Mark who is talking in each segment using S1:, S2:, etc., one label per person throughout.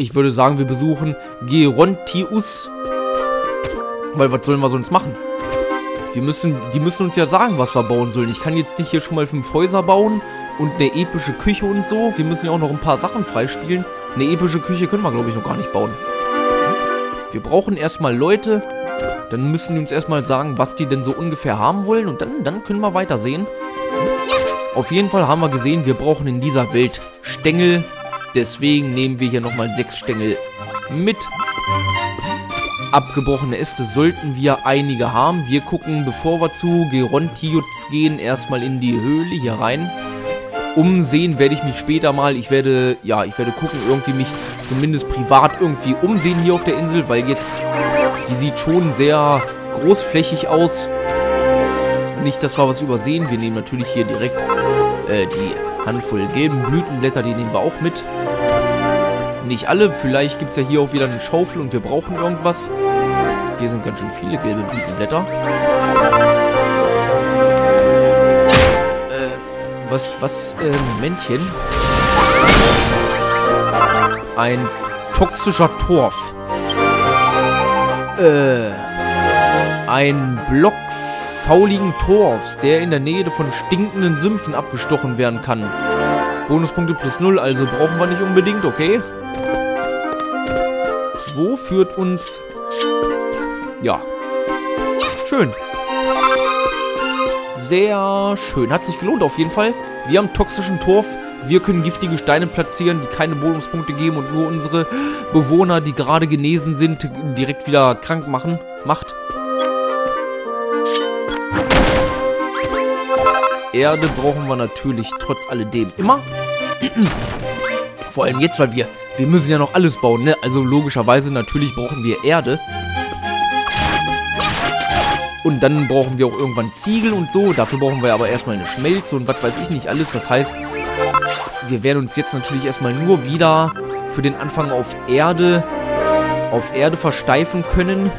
S1: Ich würde sagen, wir besuchen Gerontius. Weil was sollen wir sonst machen? Wir müssen, die müssen uns ja sagen, was wir bauen sollen. Ich kann jetzt nicht hier schon mal fünf Häuser bauen und eine epische Küche und so. Wir müssen ja auch noch ein paar Sachen freispielen. Eine epische Küche können wir, glaube ich, noch gar nicht bauen. Wir brauchen erstmal Leute. Dann müssen die uns erstmal sagen, was die denn so ungefähr haben wollen. Und dann, dann können wir weitersehen. Auf jeden Fall haben wir gesehen, wir brauchen in dieser Welt Stängel. Deswegen nehmen wir hier nochmal sechs Stängel mit. Abgebrochene Äste sollten wir einige haben. Wir gucken, bevor wir zu Gerontius gehen, erstmal in die Höhle hier rein. Umsehen werde ich mich später mal. Ich werde, ja, ich werde gucken, irgendwie mich zumindest privat irgendwie umsehen hier auf der Insel, weil jetzt, die sieht schon sehr großflächig aus. Nicht, dass wir was übersehen. Wir nehmen natürlich hier direkt äh, die Handvoll gelben Blütenblätter, die nehmen wir auch mit. Nicht alle, vielleicht gibt es ja hier auch wieder eine Schaufel und wir brauchen irgendwas. Hier sind ganz schön viele gelbe Blütenblätter. Äh, was, was, äh, Männchen? Ein toxischer Torf. Äh, ein Block fauligen Torfs, der in der Nähe von stinkenden Sümpfen abgestochen werden kann. Bonuspunkte plus 0, also brauchen wir nicht unbedingt, okay? Wo führt uns... Ja. Schön. Sehr schön. Hat sich gelohnt auf jeden Fall. Wir haben toxischen Torf. Wir können giftige Steine platzieren, die keine Bonuspunkte geben und nur unsere Bewohner, die gerade genesen sind, direkt wieder krank machen. Macht. Erde brauchen wir natürlich trotz alledem immer. Vor allem jetzt, weil wir, wir müssen ja noch alles bauen, ne? Also logischerweise natürlich brauchen wir Erde. Und dann brauchen wir auch irgendwann Ziegel und so. Dafür brauchen wir aber erstmal eine Schmelze und was weiß ich nicht alles. Das heißt, wir werden uns jetzt natürlich erstmal nur wieder für den Anfang auf Erde, auf Erde versteifen können.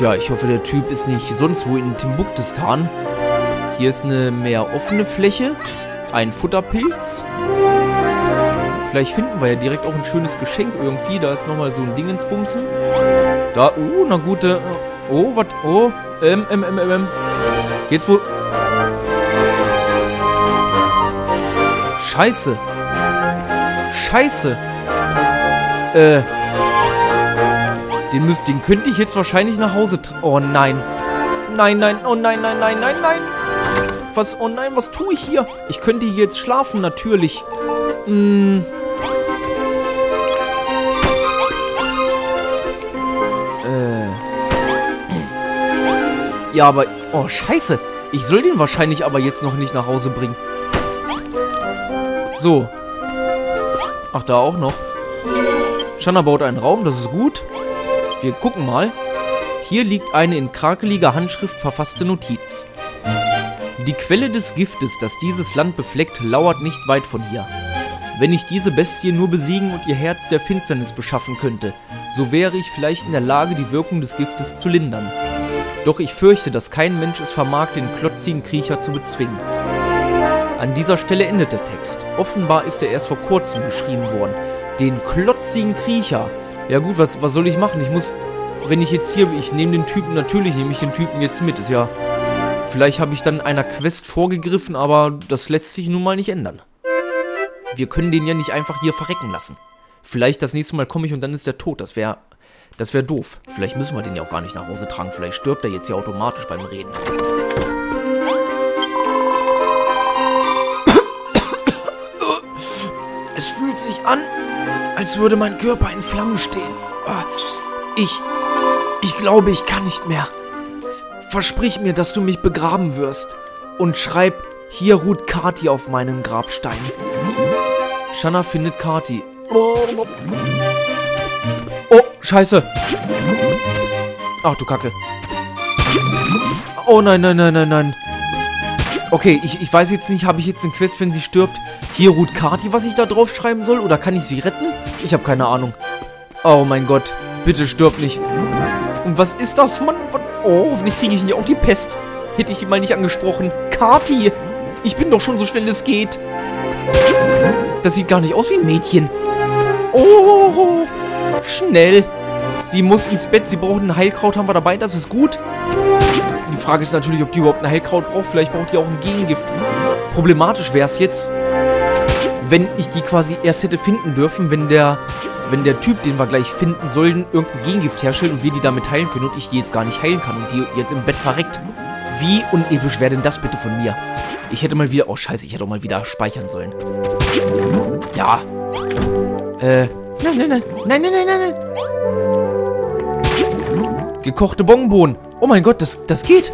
S1: Tja, ich hoffe, der Typ ist nicht sonst wo in Timbuktistan. Hier ist eine mehr offene Fläche. Ein Futterpilz. Vielleicht finden wir ja direkt auch ein schönes Geschenk irgendwie. Da ist nochmal so ein Dingensbumsen. Da, oh, na gute. Oh, was? Oh, ähm, ähm, ähm, ähm. Jetzt wo... Scheiße. Scheiße. Äh... Den, müsst, den könnte ich jetzt wahrscheinlich nach Hause... Oh nein. Nein, nein, oh nein, nein, nein, nein, nein. Was, oh nein, was tue ich hier? Ich könnte hier jetzt schlafen, natürlich. Hm. Äh. Ja, aber... Oh, scheiße. Ich soll den wahrscheinlich aber jetzt noch nicht nach Hause bringen. So. Ach, da auch noch. Shanna baut einen Raum, das ist gut. Wir gucken mal. Hier liegt eine in krakeliger Handschrift verfasste Notiz. Die Quelle des Giftes, das dieses Land befleckt, lauert nicht weit von hier. Wenn ich diese Bestie nur besiegen und ihr Herz der Finsternis beschaffen könnte, so wäre ich vielleicht in der Lage, die Wirkung des Giftes zu lindern. Doch ich fürchte, dass kein Mensch es vermag, den klotzigen Kriecher zu bezwingen. An dieser Stelle endet der Text. Offenbar ist er erst vor kurzem geschrieben worden. Den klotzigen Kriecher. Ja gut, was, was soll ich machen? Ich muss, wenn ich jetzt hier, ich nehme den Typen, natürlich nehme ich den Typen jetzt mit. Ist ja, vielleicht habe ich dann einer Quest vorgegriffen, aber das lässt sich nun mal nicht ändern. Wir können den ja nicht einfach hier verrecken lassen. Vielleicht das nächste Mal komme ich und dann ist der tot. Das wäre, das wäre doof. Vielleicht müssen wir den ja auch gar nicht nach Hause tragen. Vielleicht stirbt er jetzt hier automatisch beim Reden. Es fühlt sich an, als würde mein Körper in Flammen stehen. Ah, ich, ich glaube, ich kann nicht mehr. Versprich mir, dass du mich begraben wirst. Und schreib, hier ruht Kati auf meinem Grabstein. Shanna findet Kati. Oh, scheiße. Ach du Kacke. Oh nein, nein, nein, nein, nein. Okay, ich, ich weiß jetzt nicht, habe ich jetzt eine Quest, wenn sie stirbt? Hier ruht Kati, was ich da drauf schreiben soll? Oder kann ich sie retten? Ich habe keine Ahnung. Oh mein Gott. Bitte stirb nicht. Und was ist das, Mann? Oh, hoffentlich kriege ich nicht auch die Pest. Hätte ich ihn mal nicht angesprochen. Kati! Ich bin doch schon so schnell es geht. Das sieht gar nicht aus wie ein Mädchen. Oh, schnell. Sie muss ins Bett, sie braucht ein Heilkraut, haben wir dabei, das ist gut. Die Frage ist natürlich, ob die überhaupt ein Heilkraut braucht. Vielleicht braucht die auch ein Gegengift. Problematisch wäre es jetzt, wenn ich die quasi erst hätte finden dürfen, wenn der, wenn der Typ, den wir gleich finden sollen, irgendein Gegengift herstellt und wir die damit heilen können und ich die jetzt gar nicht heilen kann und die jetzt im Bett verreckt. Wie unepisch wäre denn das bitte von mir? Ich hätte mal wieder... Oh, scheiße, ich hätte auch mal wieder speichern sollen. Ja. Äh... Nein, nein, nein. Nein, nein, nein, nein, nein. Gekochte Bonbon. Oh mein Gott, das, das geht.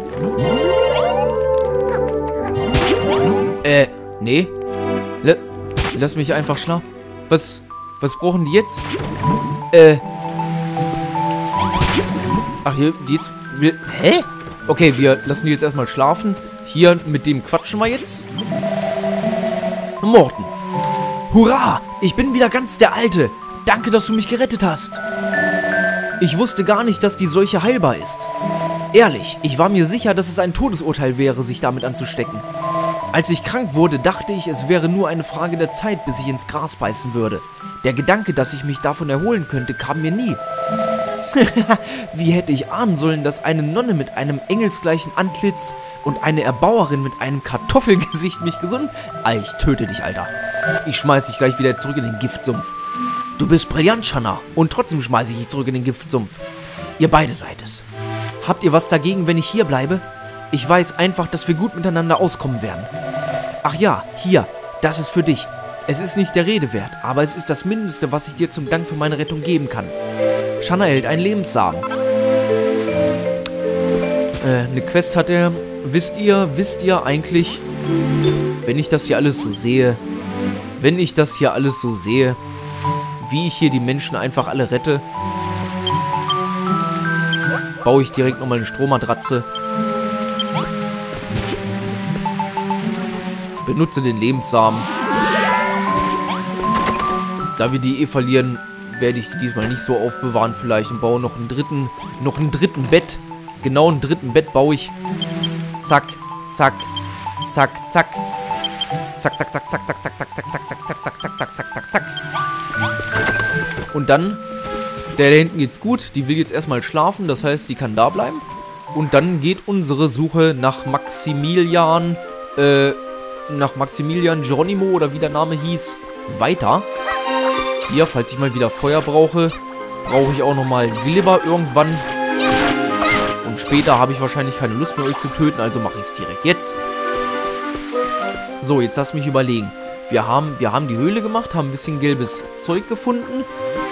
S1: Äh, nee. L lass mich einfach schlafen. Was, was brauchen die jetzt? Äh. Ach, hier, die jetzt... Hä? Okay, wir lassen die jetzt erstmal schlafen. Hier, mit dem quatschen wir jetzt. Morten. Hurra! Ich bin wieder ganz der Alte. Danke, dass du mich gerettet hast. Ich wusste gar nicht, dass die Seuche heilbar ist. Ehrlich, ich war mir sicher, dass es ein Todesurteil wäre, sich damit anzustecken. Als ich krank wurde, dachte ich, es wäre nur eine Frage der Zeit, bis ich ins Gras beißen würde. Der Gedanke, dass ich mich davon erholen könnte, kam mir nie. Wie hätte ich ahnen sollen, dass eine Nonne mit einem engelsgleichen Antlitz und eine Erbauerin mit einem Kartoffelgesicht mich gesund... Ah, ich töte dich, Alter. Ich schmeiß dich gleich wieder zurück in den Giftsumpf. Du bist brillant, Shanna. Und trotzdem schmeiße ich dich zurück in den Giftsumpf. Ihr beide seid es. Habt ihr was dagegen, wenn ich hier bleibe? Ich weiß einfach, dass wir gut miteinander auskommen werden. Ach ja, hier, das ist für dich. Es ist nicht der Rede wert, aber es ist das Mindeste, was ich dir zum Dank für meine Rettung geben kann. Shanna hält einen Lebenssamen. Äh, eine Quest hat er. Wisst ihr, wisst ihr eigentlich, wenn ich das hier alles so sehe, wenn ich das hier alles so sehe, wie ich hier die Menschen einfach alle rette, baue ich direkt nochmal eine Strohmatratze. Benutze den Lebenssamen. Da wir die eh verlieren, werde ich die diesmal nicht so aufbewahren vielleicht und baue noch einen dritten, noch einen dritten Bett. Genau einen dritten Bett baue ich. Zack, zack, zack, zack. Zack, zack, zack, zack, zack, zack, zack, zack, zack, zack, zack, zack, zack, zack, zack, zack, zack. Und dann, der da hinten geht's gut, die will jetzt erstmal schlafen, das heißt, die kann da bleiben. Und dann geht unsere Suche nach Maximilian, äh, nach Maximilian Geronimo oder wie der Name hieß, weiter. Hier, falls ich mal wieder Feuer brauche, brauche ich auch nochmal Glibber irgendwann. Und später habe ich wahrscheinlich keine Lust mehr, euch zu töten, also mache ich es direkt jetzt. So, jetzt lass mich überlegen. Wir haben, wir haben die Höhle gemacht, haben ein bisschen gelbes Zeug gefunden.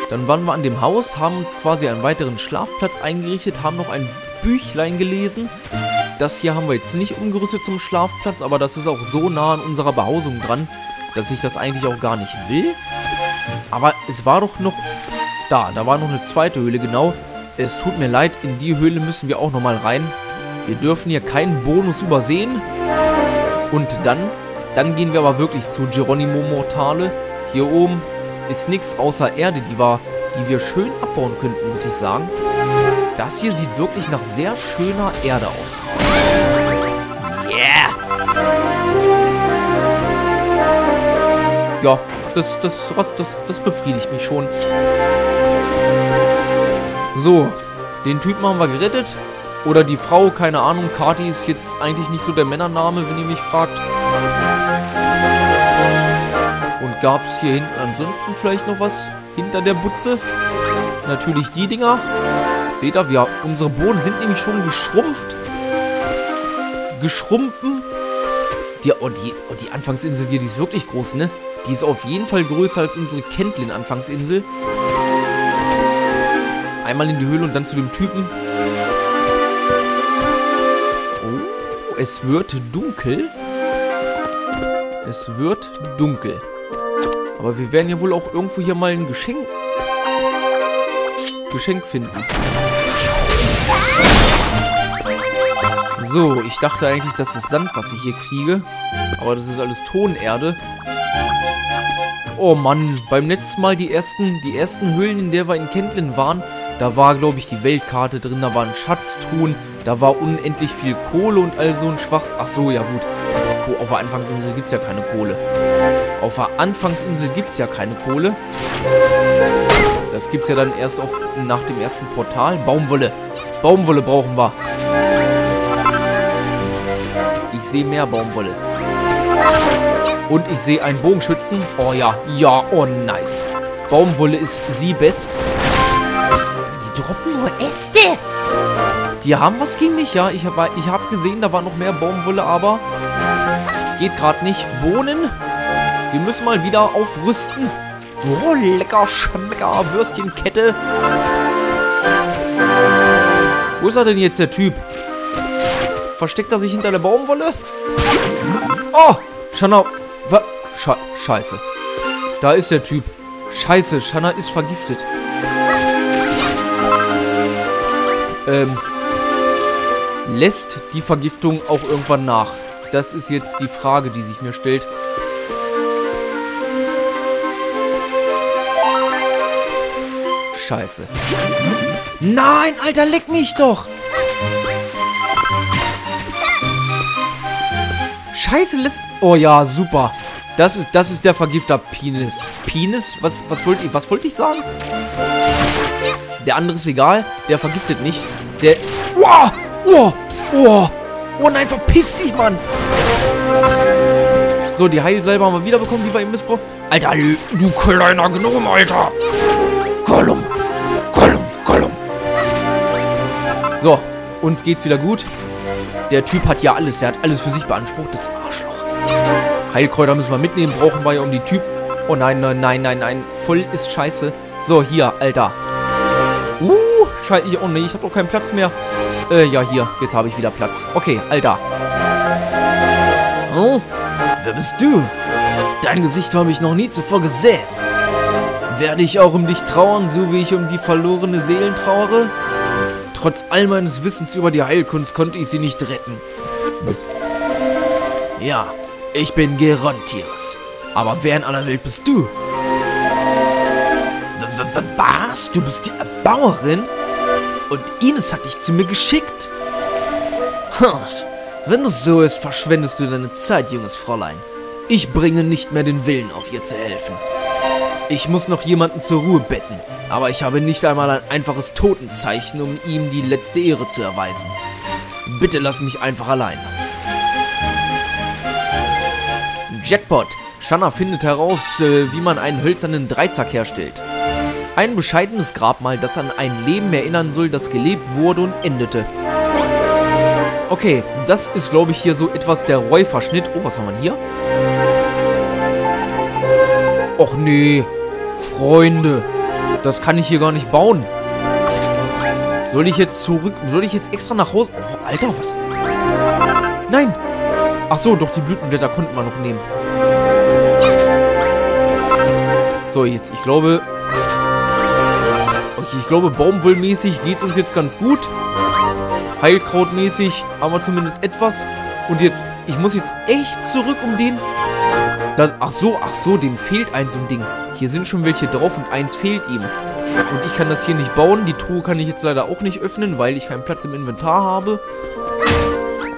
S1: Dann waren wir an dem Haus, haben uns quasi einen weiteren Schlafplatz eingerichtet, haben noch ein Büchlein gelesen. Das hier haben wir jetzt nicht umgerüstet zum Schlafplatz, aber das ist auch so nah an unserer Behausung dran, dass ich das eigentlich auch gar nicht will. Aber es war doch noch... Da, da war noch eine zweite Höhle, genau. Es tut mir leid, in die Höhle müssen wir auch nochmal rein. Wir dürfen hier keinen Bonus übersehen. Und dann, dann gehen wir aber wirklich zu Geronimo Mortale. Hier oben ist nichts außer Erde, die, war, die wir schön abbauen könnten, muss ich sagen. Das hier sieht wirklich nach sehr schöner Erde aus. Yeah! Ja, das, das, das, das befriedigt mich schon. So, den Typen haben wir gerettet. Oder die Frau, keine Ahnung. Kati ist jetzt eigentlich nicht so der Männername, wenn ihr mich fragt. Und gab es hier hinten ansonsten vielleicht noch was hinter der Butze? Natürlich die Dinger. Seht ihr, wir, unsere Boden sind nämlich schon geschrumpft. Geschrumpen. Die, oh, die, oh, die Anfangsinsel hier, die ist wirklich groß, ne? Die ist auf jeden Fall größer als unsere Kentlin-Anfangsinsel. Einmal in die Höhle und dann zu dem Typen. Oh, es wird dunkel. Es wird dunkel. Aber wir werden ja wohl auch irgendwo hier mal ein Geschenk... Geschenk finden. So, ich dachte eigentlich, das ist Sand, was ich hier kriege. Aber das ist alles Tonerde. Oh Mann, beim letzten Mal die ersten, die ersten Höhlen, in der wir in Kentlin waren, da war, glaube ich, die Weltkarte drin, da waren Schatztruhen, da war unendlich viel Kohle und all so ein Schwachs... Ach so, ja gut. Auf Anfangsinsel gibt es ja keine Kohle. Auf der Anfangsinsel gibt es ja keine Kohle. Das gibt es ja dann erst auf, nach dem ersten Portal. Baumwolle. Baumwolle brauchen wir. Ich sehe mehr Baumwolle. Und ich sehe einen Bogenschützen. Oh ja, ja, oh nice. Baumwolle ist sie best.
S2: Die droppen nur Äste.
S1: Die haben was gegen mich, ja. Ich habe ich hab gesehen, da war noch mehr Baumwolle, aber geht gerade nicht. Bohnen. Wir müssen mal wieder aufrüsten. Oh, lecker Schmecker. Würstchenkette. Wo ist er denn jetzt, der Typ? Versteckt er sich hinter der Baumwolle? Oh, Shanna. Sche Scheiße. Da ist der Typ. Scheiße, Shanna ist vergiftet. Ähm, lässt die Vergiftung auch irgendwann nach? Das ist jetzt die Frage, die sich mir stellt. Scheiße. Nein, Alter, leck mich doch! Scheiße, lässt... Oh ja, super. Das ist, das ist der Vergifter Penis. Penis? Was, was wollte ich, was ich sagen? Der andere ist egal. Der vergiftet nicht. Der... Wow! Oh! Oh! Oh nein, verpiss dich, Mann! So, die Heilsalbe haben wir wiederbekommen, die wir eben missbrauchen. Alter, du kleiner Gnome, Alter! Gollum! So, uns geht's wieder gut. Der Typ hat ja alles. Der hat alles für sich beansprucht. Das Arschloch. Heilkräuter müssen wir mitnehmen. Brauchen wir ja um die Typ... Oh nein, nein, nein, nein, nein. Voll ist scheiße. So, hier, Alter. Uh, scheiße. Oh nee, ich habe doch keinen Platz mehr. Äh, ja, hier. Jetzt habe ich wieder Platz. Okay, Alter. Oh, wer bist du? Dein Gesicht habe ich noch nie zuvor gesehen. Werde ich auch um dich trauern, so wie ich um die verlorene Seelen trauere? Trotz all meines Wissens über die Heilkunst konnte ich sie nicht retten. Ja, ich bin Gerontius. Aber wer in aller Welt bist du? Was? Du bist die Erbauerin? Und Ines hat dich zu mir geschickt? Wenn es so ist, verschwendest du deine Zeit, junges Fräulein. Ich bringe nicht mehr den Willen auf, ihr zu helfen. Ich muss noch jemanden zur Ruhe betten, aber ich habe nicht einmal ein einfaches Totenzeichen, um ihm die letzte Ehre zu erweisen. Bitte lass mich einfach allein. Jackpot. Shanna findet heraus, äh, wie man einen hölzernen Dreizack herstellt. Ein bescheidenes Grabmal, das an ein Leben erinnern soll, das gelebt wurde und endete. Okay, das ist, glaube ich, hier so etwas der Räuferschnitt. Oh, was haben wir hier? Och nee, Freunde, das kann ich hier gar nicht bauen. Soll ich jetzt zurück, soll ich jetzt extra nach Hause? Oh, Alter, was? Nein. Ach so, doch, die Blütenblätter konnten wir noch nehmen. So, jetzt, ich glaube... Okay, ich glaube, Baumwollmäßig geht es uns jetzt ganz gut. Heilkrautmäßig haben wir zumindest etwas. Und jetzt, ich muss jetzt echt zurück um den... Das, ach so, ach so, dem fehlt ein so ein Ding. Hier sind schon welche drauf und eins fehlt ihm. Und ich kann das hier nicht bauen. Die Truhe kann ich jetzt leider auch nicht öffnen, weil ich keinen Platz im Inventar habe.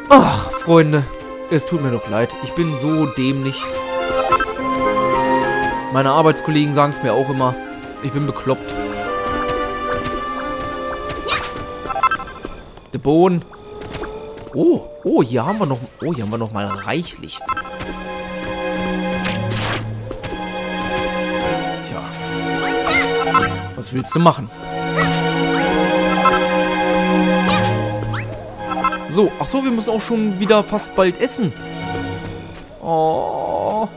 S1: Ach, Freunde. Es tut mir doch leid. Ich bin so dämlich. Meine Arbeitskollegen sagen es mir auch immer. Ich bin bekloppt. Der Bohnen. Oh, oh, hier haben wir noch... Oh, hier haben wir noch mal reichlich. Was willst du machen? So, ach so, wir müssen auch schon wieder fast bald essen. Oh.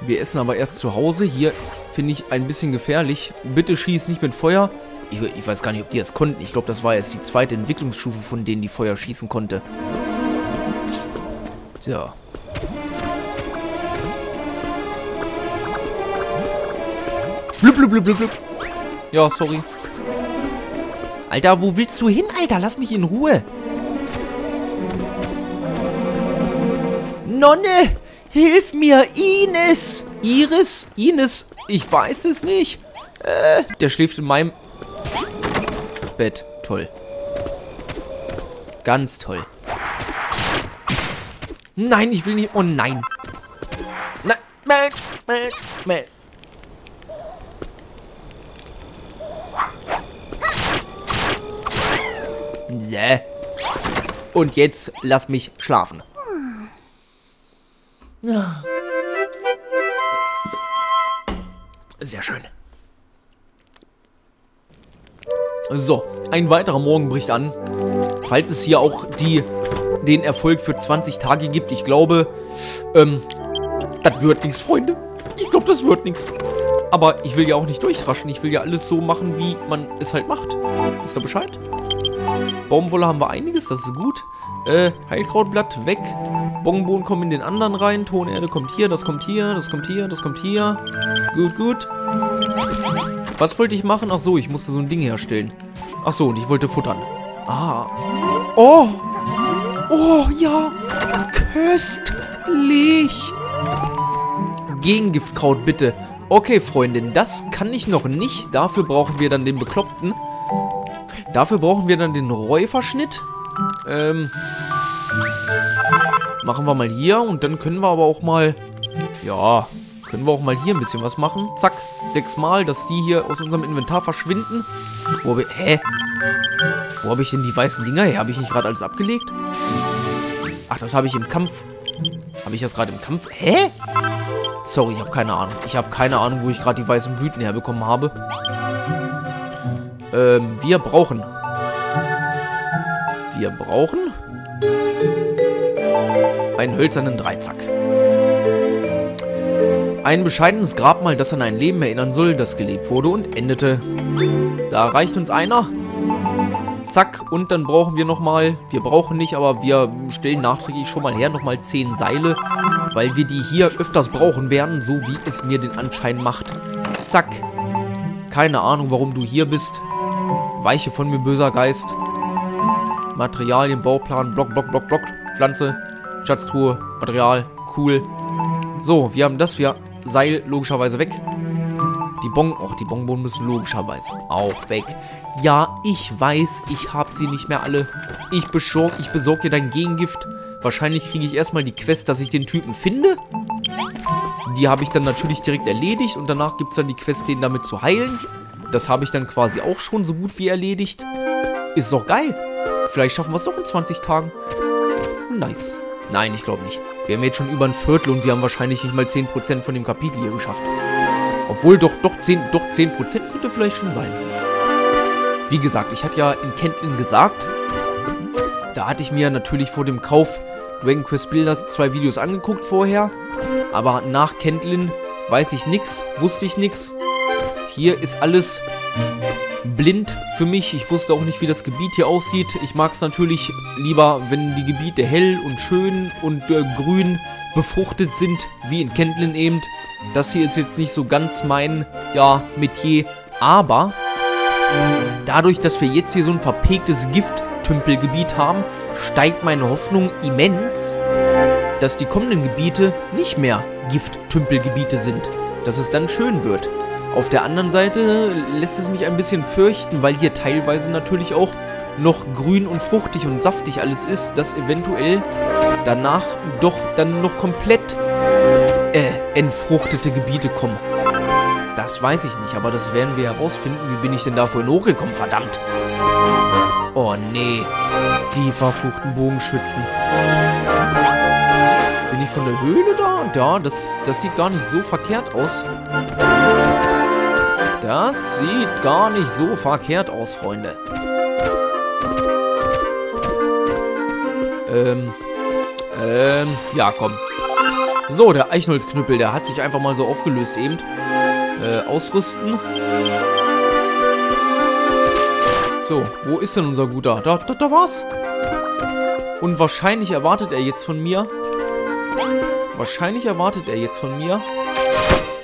S1: Wir essen aber erst zu Hause. Hier finde ich ein bisschen gefährlich. Bitte schieß nicht mit Feuer. Ich, ich, weiß gar nicht, ob die das konnten. Ich glaube, das war jetzt die zweite Entwicklungsstufe, von denen die Feuer schießen konnte. Tja. Blub, blub, blub, blub, blub. Ja, sorry. Alter, wo willst du hin, Alter? Lass mich in Ruhe. Nonne, hilf mir, Ines. Iris? Ines? Ich weiß es nicht. Äh, der schläft in meinem Bett. Toll. Ganz toll. Nein, ich will nicht. Oh nein. Nein. Nein. Nein. Nein. Yeah. Und jetzt lass mich schlafen. Sehr schön. So, ein weiterer Morgen bricht an. Falls es hier auch die, den Erfolg für 20 Tage gibt, ich glaube, ähm, das wird nichts, Freunde. Ich glaube, das wird nichts. Aber ich will ja auch nicht durchraschen. Ich will ja alles so machen, wie man es halt macht. Wisst ihr Bescheid? Baumwolle haben wir einiges, das ist gut. Äh, Heilkrautblatt weg. Bongenbohnen kommen in den anderen rein. Tonerde kommt hier, das kommt hier, das kommt hier, das kommt hier. Gut, gut. Was wollte ich machen? Ach so, ich musste so ein Ding herstellen. Ach so, und ich wollte futtern. Ah. Oh. Oh, ja. Köstlich. Gegengiftkraut, bitte. Okay, Freundin, das kann ich noch nicht. Dafür brauchen wir dann den Bekloppten. Dafür brauchen wir dann den Räuferschnitt. Ähm, machen wir mal hier und dann können wir aber auch mal, ja, können wir auch mal hier ein bisschen was machen. Zack, sechsmal, dass die hier aus unserem Inventar verschwinden. Wo habe ich, hä? Wo habe ich denn die weißen Dinger her? Habe ich nicht gerade alles abgelegt? Ach, das habe ich im Kampf. Habe ich das gerade im Kampf? Hä? Sorry, ich habe keine Ahnung. Ich habe keine Ahnung, wo ich gerade die weißen Blüten herbekommen habe. Ähm, wir brauchen... Wir brauchen... Einen hölzernen Dreizack. Ein bescheidenes Grabmal, das an ein Leben erinnern soll, das gelebt wurde und endete. Da reicht uns einer. Zack, und dann brauchen wir nochmal, wir brauchen nicht, aber wir stellen nachträglich schon mal her, nochmal 10 Seile, weil wir die hier öfters brauchen werden, so wie es mir den Anschein macht. Zack. Keine Ahnung, warum du hier bist. Weiche von mir, böser Geist. Materialien, Bauplan, Block, Block, Block, Block, Pflanze, Schatztruhe, Material, cool. So, wir haben das, wir Seil logischerweise weg. Die Bon, auch die Bonbon müssen logischerweise auch weg. Ja, ich weiß, ich habe sie nicht mehr alle. Ich, besorg, ich besorge dir dein Gegengift. Wahrscheinlich kriege ich erstmal die Quest, dass ich den Typen finde. Die habe ich dann natürlich direkt erledigt und danach gibt es dann die Quest, den damit zu heilen. Das habe ich dann quasi auch schon so gut wie erledigt. Ist doch geil. Vielleicht schaffen wir es doch in 20 Tagen. Nice. Nein, ich glaube nicht. Wir haben jetzt schon über ein Viertel und wir haben wahrscheinlich nicht mal 10% von dem Kapitel hier geschafft. Obwohl, doch, doch 10%, doch 10 könnte vielleicht schon sein. Wie gesagt, ich hatte ja in Kentlin gesagt, da hatte ich mir natürlich vor dem Kauf Dragon Quest Builders zwei Videos angeguckt vorher. Aber nach Kentlin weiß ich nichts, wusste ich nichts. Hier ist alles blind für mich. Ich wusste auch nicht, wie das Gebiet hier aussieht. Ich mag es natürlich lieber, wenn die Gebiete hell und schön und äh, grün befruchtet sind, wie in Kentlin eben. Das hier ist jetzt nicht so ganz mein, ja, Metier. Aber dadurch, dass wir jetzt hier so ein verpegtes Gifttümpelgebiet haben, steigt meine Hoffnung immens, dass die kommenden Gebiete nicht mehr Gifttümpelgebiete sind. Dass es dann schön wird. Auf der anderen Seite lässt es mich ein bisschen fürchten, weil hier teilweise natürlich auch noch grün und fruchtig und saftig alles ist, dass eventuell danach doch dann noch komplett äh, entfruchtete Gebiete kommen. Das weiß ich nicht, aber das werden wir herausfinden. Wie bin ich denn da vorhin hochgekommen, verdammt? Oh nee, die verfluchten Bogenschützen. Bin ich von der Höhle da? Ja, das, das sieht gar nicht so verkehrt aus. Das sieht gar nicht so verkehrt aus, Freunde. Ähm, ähm, ja, komm. So, der Eichholzknüppel, der hat sich einfach mal so aufgelöst eben. Äh, ausrüsten. So, wo ist denn unser Guter? Da, da, da war's. Und wahrscheinlich erwartet er jetzt von mir... Wahrscheinlich erwartet er jetzt von mir,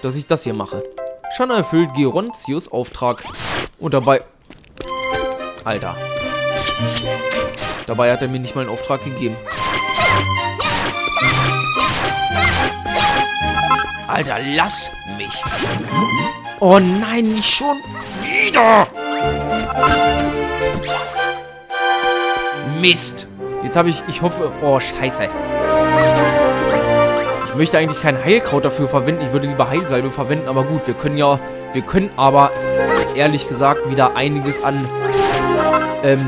S1: dass ich das hier mache. Schon erfüllt Gerontius Auftrag. Und dabei... Alter. Dabei hat er mir nicht mal einen Auftrag gegeben. Alter, lass mich. Oh nein, nicht schon wieder. Mist. Jetzt habe ich, ich hoffe, oh, scheiße. Ich möchte eigentlich kein Heilkraut dafür verwenden. Ich würde lieber Heilsalbe verwenden, aber gut, wir können ja, wir können aber, ehrlich gesagt, wieder einiges an, ähm,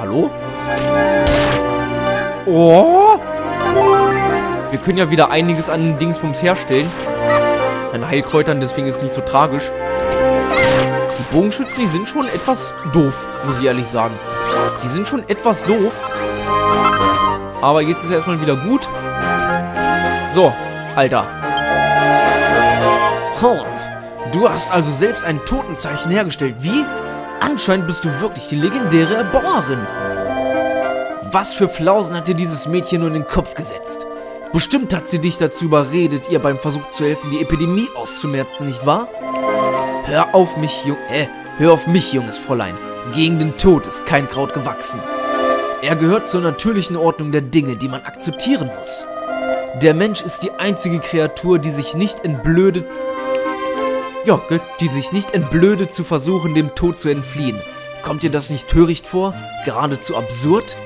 S1: hallo? Oh! Wir können ja wieder einiges an Dingsbums herstellen. An Heilkräutern, deswegen ist es nicht so tragisch. Die Bogenschützen, die sind schon etwas doof, muss ich ehrlich sagen. Die sind schon etwas doof. Aber jetzt ist erstmal wieder gut. So, Alter. Du hast also selbst ein Totenzeichen hergestellt. Wie? Anscheinend bist du wirklich die legendäre Erbauerin. Was für Flausen hat dir dieses Mädchen nur in den Kopf gesetzt? Bestimmt hat sie dich dazu überredet, ihr beim Versuch zu helfen, die Epidemie auszumerzen, nicht wahr? Hör auf mich, Jung... Äh, hör auf mich, junges Fräulein. Gegen den Tod ist kein Kraut gewachsen. Er gehört zur natürlichen Ordnung der Dinge, die man akzeptieren muss. Der Mensch ist die einzige Kreatur, die sich nicht entblödet... Ja, die sich nicht entblödet zu versuchen, dem Tod zu entfliehen. Kommt dir das nicht töricht vor? Geradezu absurd?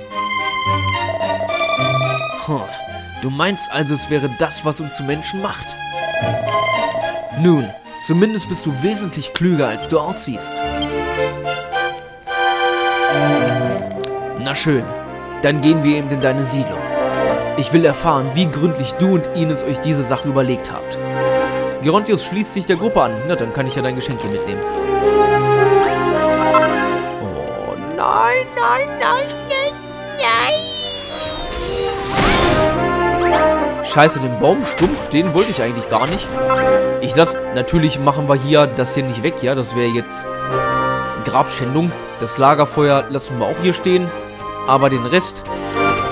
S1: Du meinst also, es wäre das, was uns zu Menschen macht? Nun, zumindest bist du wesentlich klüger, als du aussiehst. Na schön, dann gehen wir eben in deine Siedlung. Ich will erfahren, wie gründlich du und Ines euch diese Sache überlegt habt. Gerontius schließt sich der Gruppe an. Na, dann kann ich ja dein Geschenk hier mitnehmen. Oh, nein, nein, nein, nein, nein. Scheiße, den Baum stumpf, den wollte ich eigentlich gar nicht. Ich lasse, natürlich machen wir hier das hier nicht weg, ja. Das wäre jetzt Grabschändung. Das Lagerfeuer lassen wir auch hier stehen. Aber den Rest,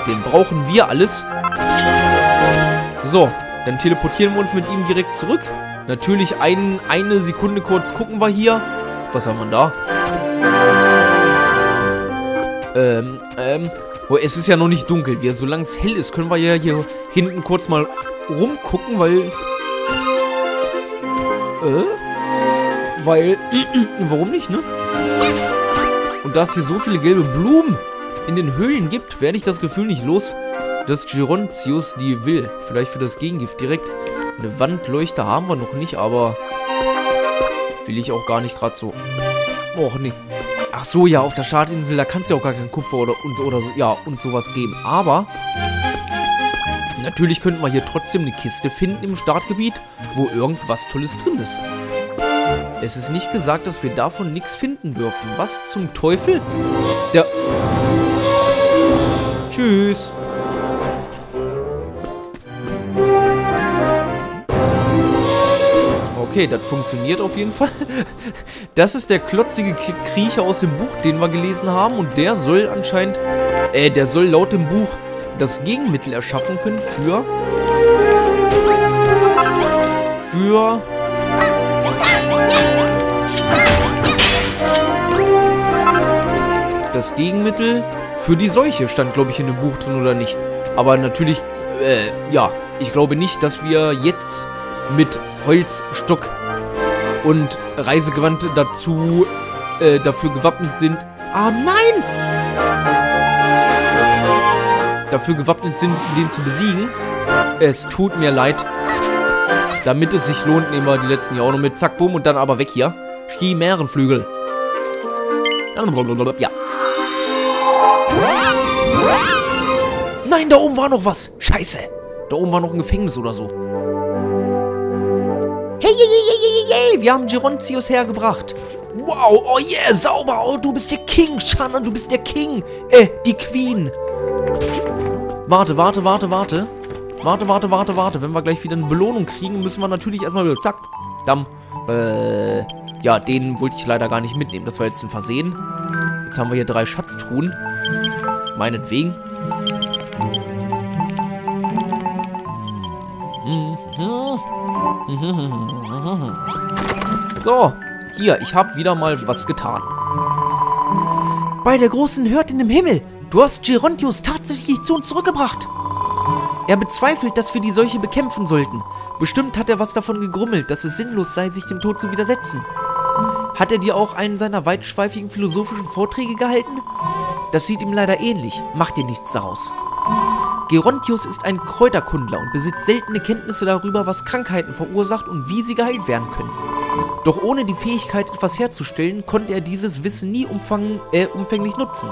S1: den brauchen wir alles. So, dann teleportieren wir uns mit ihm direkt zurück. Natürlich ein, eine Sekunde kurz gucken wir hier. Was haben wir da? Ähm, ähm. Oh, es ist ja noch nicht dunkel. Wir, solange es hell ist, können wir ja hier hinten kurz mal rumgucken, weil... Äh? Weil... warum nicht, ne? Und da es hier so viele gelbe Blumen in den Höhlen gibt, werde ich das Gefühl nicht los, dass Gerontius die will. Vielleicht für das Gegengift direkt. Eine Wandleuchte haben wir noch nicht, aber will ich auch gar nicht gerade so. Och, nee. Ach so, ja, auf der Startinsel, da kannst du ja auch gar kein Kupfer oder, und, oder so, ja, und sowas geben. Aber natürlich könnten wir hier trotzdem eine Kiste finden im Startgebiet, wo irgendwas Tolles drin ist. Es ist nicht gesagt, dass wir davon nichts finden dürfen. Was zum Teufel? Der... Tschüss. Okay, das funktioniert auf jeden Fall. Das ist der klotzige Kriecher aus dem Buch, den wir gelesen haben. Und der soll anscheinend... Äh, der soll laut dem Buch das Gegenmittel erschaffen können für... Für... Das Gegenmittel für die Seuche stand, glaube ich, in dem Buch drin, oder nicht? Aber natürlich, äh, ja, ich glaube nicht, dass wir jetzt mit Holzstock und Reisegewand dazu äh, dafür gewappnet sind. Ah, nein! Dafür gewappnet sind, den zu besiegen. Es tut mir leid. Damit es sich lohnt, nehmen wir die letzten Jahre noch mit. Zack, bumm und dann aber weg hier. Chimärenflügel. Ja. Nein, da oben war noch was. Scheiße. Da oben war noch ein Gefängnis oder so. Hey, hey, hey, hey, hey, hey. wir haben Gerontius hergebracht. Wow, oh yeah, sauber. Oh, du bist der King, Shanna, du bist der King. Äh, die Queen. Warte, warte, warte, warte. Warte, warte, warte, warte. Wenn wir gleich wieder eine Belohnung kriegen, müssen wir natürlich erstmal wieder... Zack. Damm. Äh... Ja, den wollte ich leider gar nicht mitnehmen. Das war jetzt ein Versehen. Jetzt haben wir hier drei Schatztruhen. Meinetwegen. So, hier, ich habe wieder mal was getan. Bei der großen Hirtin im Himmel, du hast Gerontius tatsächlich zu uns zurückgebracht. Er bezweifelt, dass wir die Seuche bekämpfen sollten. Bestimmt hat er was davon gegrummelt, dass es sinnlos sei, sich dem Tod zu widersetzen. Hat er dir auch einen seiner weitschweifigen philosophischen Vorträge gehalten? Das sieht ihm leider ähnlich. Mach dir nichts daraus. Gerontius ist ein Kräuterkundler und besitzt seltene Kenntnisse darüber, was Krankheiten verursacht und wie sie geheilt werden können. Doch ohne die Fähigkeit, etwas herzustellen, konnte er dieses Wissen nie umfang, äh, umfänglich nutzen.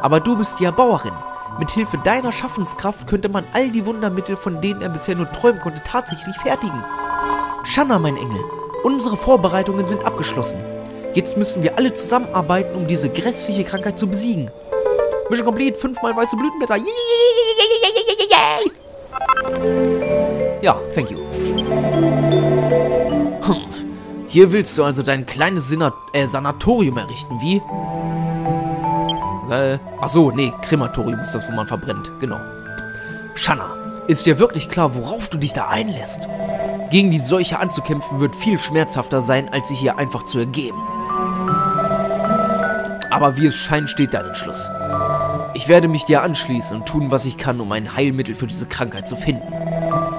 S1: Aber du bist ja Bauerin. Mit Hilfe deiner Schaffenskraft könnte man all die Wundermittel, von denen er bisher nur träumen konnte, tatsächlich fertigen. Shanna, mein Engel, unsere Vorbereitungen sind abgeschlossen. Jetzt müssen wir alle zusammenarbeiten, um diese grässliche Krankheit zu besiegen. Mission complete, fünfmal weiße Blütenblätter. Ja, thank you. Hm. Hier willst du also dein kleines Sina äh, Sanatorium errichten, wie? Äh, ach so, nee, Krematorium ist das, wo man verbrennt. Genau. Shanna, ist dir wirklich klar, worauf du dich da einlässt? Gegen die Seuche anzukämpfen wird viel schmerzhafter sein, als sich hier einfach zu ergeben. Aber wie es scheint, steht dein Entschluss. Ich werde mich dir anschließen und tun, was ich kann, um ein Heilmittel für diese Krankheit zu finden.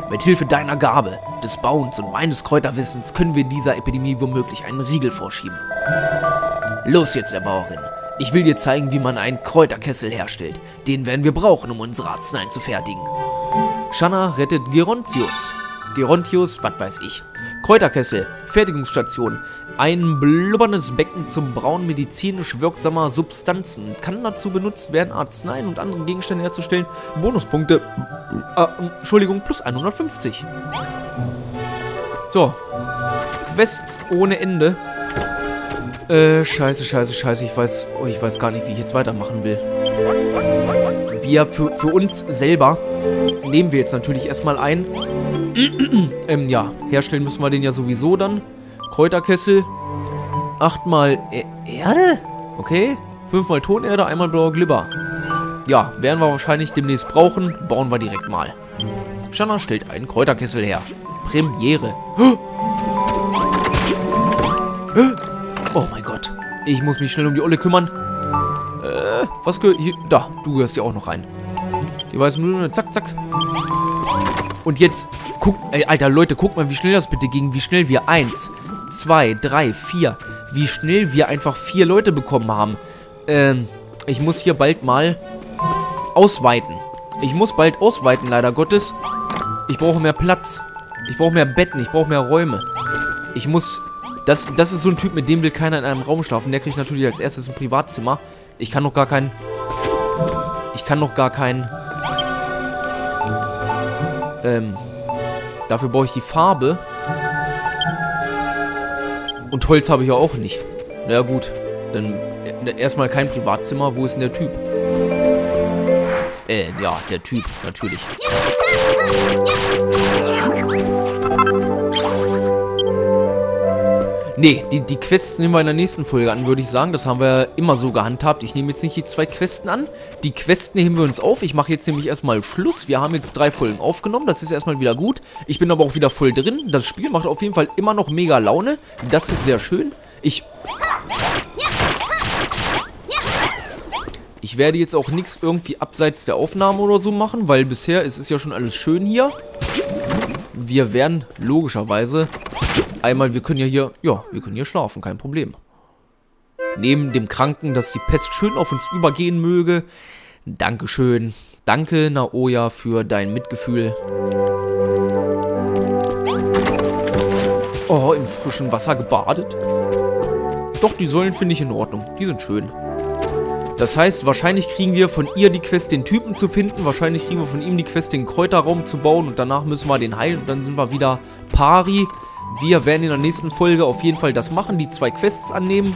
S1: Mit Hilfe deiner Gabe, des Bauens und meines Kräuterwissens können wir dieser Epidemie womöglich einen Riegel vorschieben. Los jetzt, Erbauerin. Ich will dir zeigen, wie man einen Kräuterkessel herstellt. Den werden wir brauchen, um unsere Arzneien zu fertigen. Shanna rettet Gerontius. Gerontius, was weiß ich. Kräuterkessel, Fertigungsstation. Ein blubberndes Becken zum Brauen medizinisch wirksamer Substanzen. Kann dazu benutzt werden, Arzneien und andere Gegenstände herzustellen. Bonuspunkte. Äh, Entschuldigung, plus 150. So. Quests ohne Ende. Äh, scheiße, scheiße, scheiße. Ich weiß, oh, ich weiß gar nicht, wie ich jetzt weitermachen will. Wir, für, für uns selber, nehmen wir jetzt natürlich erstmal ein. ähm, ja, herstellen müssen wir den ja sowieso dann. Kräuterkessel. Achtmal e Erde? Okay. Fünfmal Tonerde, einmal blauer Glibber. Ja, werden wir wahrscheinlich demnächst brauchen. Bauen wir direkt mal. Shanna stellt einen Kräuterkessel her. Premiere. Oh mein Gott. Ich muss mich schnell um die Olle kümmern. Äh, was gehört hier? Da, du gehörst hier auch noch rein. Die weißen Blumen, zack, zack. Und jetzt, guck, ey, Alter, Leute, guck mal, wie schnell das bitte ging. Wie schnell wir eins, zwei, drei, vier. Wie schnell wir einfach vier Leute bekommen haben. Ähm, ich muss hier bald mal ausweiten. Ich muss bald ausweiten, leider Gottes. Ich brauche mehr Platz. Ich brauche mehr Betten. Ich brauche mehr Räume. Ich muss... Das, das ist so ein Typ, mit dem will keiner in einem Raum schlafen. Der kriegt natürlich als erstes ein Privatzimmer. Ich kann noch gar kein... Ich kann noch gar kein... Ähm... Dafür brauche ich die Farbe. Und Holz habe ich ja auch nicht. Na gut. Dann äh, erstmal kein Privatzimmer. Wo ist denn der Typ? Äh, ja, der Typ, natürlich. Nee, die, die Quests nehmen wir in der nächsten Folge an, würde ich sagen. Das haben wir immer so gehandhabt. Ich nehme jetzt nicht die zwei Questen an. Die Questen nehmen wir uns auf. Ich mache jetzt nämlich erstmal Schluss. Wir haben jetzt drei Folgen aufgenommen. Das ist erstmal wieder gut. Ich bin aber auch wieder voll drin. Das Spiel macht auf jeden Fall immer noch mega Laune. Das ist sehr schön. Ich... Ich werde jetzt auch nichts irgendwie abseits der Aufnahme oder so machen, weil bisher es ist ja schon alles schön hier. Wir werden logischerweise einmal, wir können ja hier, ja, wir können hier schlafen, kein Problem. Neben dem Kranken, dass die Pest schön auf uns übergehen möge. Dankeschön. Danke, Naoya, für dein Mitgefühl. Oh, im frischen Wasser gebadet. Doch, die Säulen finde ich in Ordnung. Die sind schön. Das heißt, wahrscheinlich kriegen wir von ihr die Quest, den Typen zu finden. Wahrscheinlich kriegen wir von ihm die Quest, den Kräuterraum zu bauen. Und danach müssen wir den heilen. Und dann sind wir wieder pari. Wir werden in der nächsten Folge auf jeden Fall das machen. Die zwei Quests annehmen.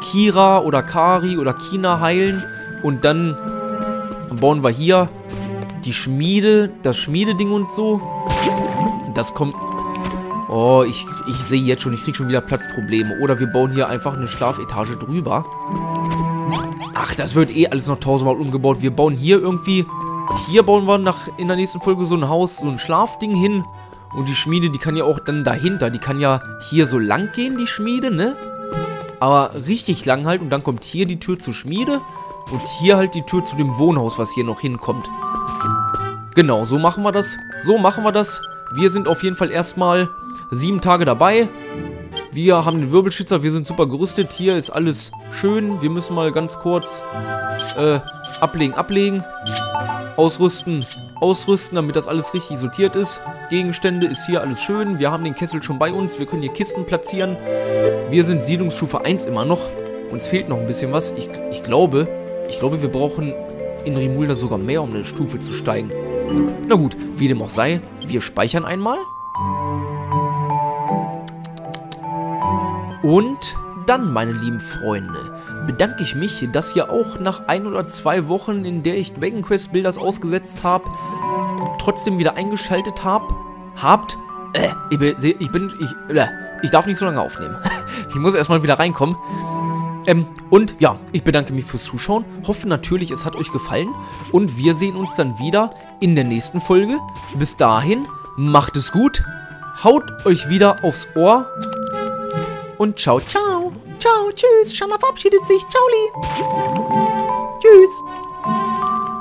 S1: Kira oder Kari oder Kina heilen. Und dann bauen wir hier die Schmiede, das Schmiededing und so. Das kommt... Oh, ich, ich sehe jetzt schon, ich kriege schon wieder Platzprobleme. Oder wir bauen hier einfach eine Schlafetage drüber. Ach, das wird eh alles noch tausendmal umgebaut. Wir bauen hier irgendwie... Hier bauen wir nach, in der nächsten Folge so ein Haus, so ein Schlafding hin. Und die Schmiede, die kann ja auch dann dahinter. Die kann ja hier so lang gehen, die Schmiede, ne? Aber richtig lang halt. Und dann kommt hier die Tür zur Schmiede. Und hier halt die Tür zu dem Wohnhaus, was hier noch hinkommt. Genau, so machen wir das. So machen wir das. Wir sind auf jeden Fall erstmal sieben Tage dabei. Wir haben den Wirbelschützer, wir sind super gerüstet. Hier ist alles schön. Wir müssen mal ganz kurz äh, ablegen, ablegen. Ausrüsten, ausrüsten, damit das alles richtig sortiert ist. Gegenstände ist hier alles schön. Wir haben den Kessel schon bei uns. Wir können hier Kisten platzieren. Wir sind Siedlungsstufe 1 immer noch. Uns fehlt noch ein bisschen was. Ich, ich glaube, ich glaube, wir brauchen in Rimulda sogar mehr, um eine Stufe zu steigen. Na gut, wie dem auch sei, wir speichern einmal. Und dann, meine lieben Freunde, bedanke ich mich, dass ihr auch nach ein oder zwei Wochen, in der ich Dragon Quest Builders ausgesetzt habe, trotzdem wieder eingeschaltet hab, habt. Äh, ich bin, ich, bin, ich, äh, ich darf nicht so lange aufnehmen. ich muss erstmal wieder reinkommen. Ähm, und ja, ich bedanke mich fürs Zuschauen. Hoffe natürlich, es hat euch gefallen. Und wir sehen uns dann wieder in der nächsten Folge. Bis dahin, macht es gut. Haut euch wieder aufs Ohr. Und ciao, ciao. Ciao, tschüss. Shana verabschiedet sich. Ciao, Lee. Tschüss.